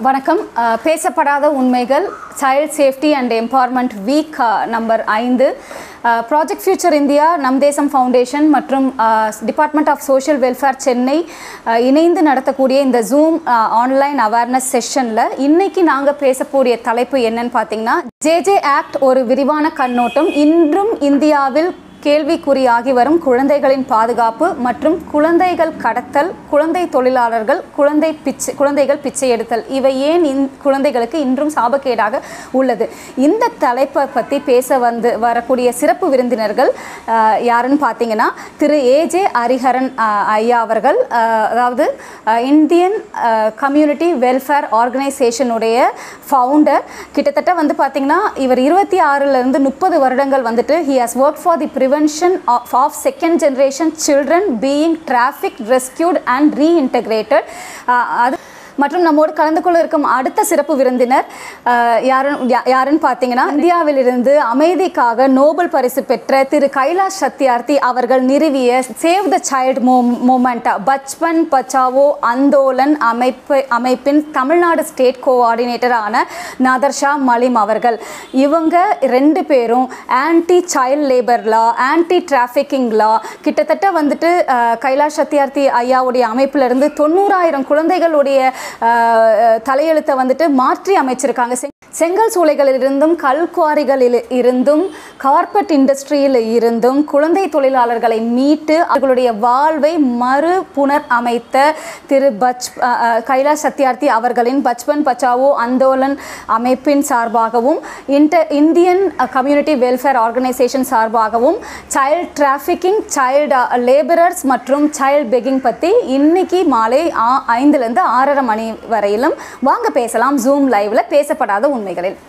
வணக்கம். பேசப்படாத உண்மைகள் child safety and empowerment week number ஐந்து. Project future India Nam Desam foundation மற்றும் department of social welfare Chennai இணைந்து நடத்தக்கூடிய இந்த ஜூம் ஆன்லைன் அவேர்னஸ் செஷனில் இன்னைக்கு நாங்கள் பேசக்கூடிய தலைப்பு என்னன்னு பார்த்தீங்கன்னா ஜேஜே ஆக்ட் ஒரு விரிவான கண்ணோட்டம். இன்றும் இந்தியாவில் கேள்விக்குறியாகி வரும் குழந்தைகளின் பாதுகாப்பு மற்றும் குழந்தைகள் கடத்தல் குழந்தை தொழிலாளர்கள் குழந்தை பிச்சை குழந்தைகள் பிச்சை எடுத்தல் இவை ஏன் இந் குழந்தைகளுக்கு இன்றும் சாபக்கேடாக உள்ளது? இந்த தலைப்பை பற்றி பேச வந்து வரக்கூடிய சிறப்பு விருந்தினர்கள் யாருன்னு பார்த்தீங்கன்னா திரு ஏஜே ஹரிஹரன் ஐயா அவர்கள் அதாவது இந்தியன் கம்யூனிட்டி வெல்ஃபேர் ஆர்கனைசேஷனுடைய ஃபவுண்டர். கிட்டத்தட்ட வந்து பார்த்தீங்கன்னா இவர் இருபத்தி ஆறுலேருந்து முப்பது வருடங்கள் வந்துட்டு he has work for the prevention of, of second generation children being trafficked, rescued and reintegrated. Uh, மற்றும் நம்மோடு கலந்து கொள்ள இருக்கும் அடுத்த சிறப்பு விருந்தினர் அஹ், யாருன்னு பார்த்தீங்கன்னா இந்தியாவிலிருந்து அமைதிக்காக நோபல் பரிசு பெற்ற திரு கைலாஷ் சத்யார்த்தி அவர்கள் நிறுவிய சேவ் த சைல்டு மூ மூமெண்ட் பச்பன் பச்சாவோ அந்தோலன் அமைப்பு அமைப்பின் தமிழ்நாடு ஸ்டேட் கோஆர்டினேட்டரான நாதர்ஷா மலிம் அவர்கள். இவங்க ரெண்டு பேரும் anti child labour law anti trafficking law கிட்டத்தட்ட வந்துட்டு கைலாஷ் சத்யார்த்தி ஐயாவுடைய அமைப்பிலிருந்து தொண்ணூறாயிரம் குழந்தைகளுடைய தலையெழுத்தை வந்துட்டு மாற்றி அமைச்சிருக்காங்க. செங்கல் செங்கல் சூளைகளிலிருந்தும் கல்குவாரிகளில் இருந்தும் கார்பெட் இண்டஸ்ட்ரியில் இருந்தும் குழந்தை தொழிலாளர்களை மீட்டு அவர்களுடைய வாழ்வை மறு புனர் அமைத்த திரு பச் கைலாஷ் சத்யார்த்தி அவர்களின் பச்பன் பச்சாவோ அந்தோலன் அமைப்பின் சார்பாகவும் inter Indian community welfare organisation சார்பாகவும் சைல்டு டிராஃபிக்கிங் சைல்டு லேபரர்ஸ் மற்றும் சைல்டு பெக்கிங் பற்றி இன்னைக்கு மாலை ஐந்துலேருந்து ஆறரை மணி வரையிலும் வாங்க பேசலாம். ஜூம் லைவ்ல பேசப்படாத உண்மைகளில்.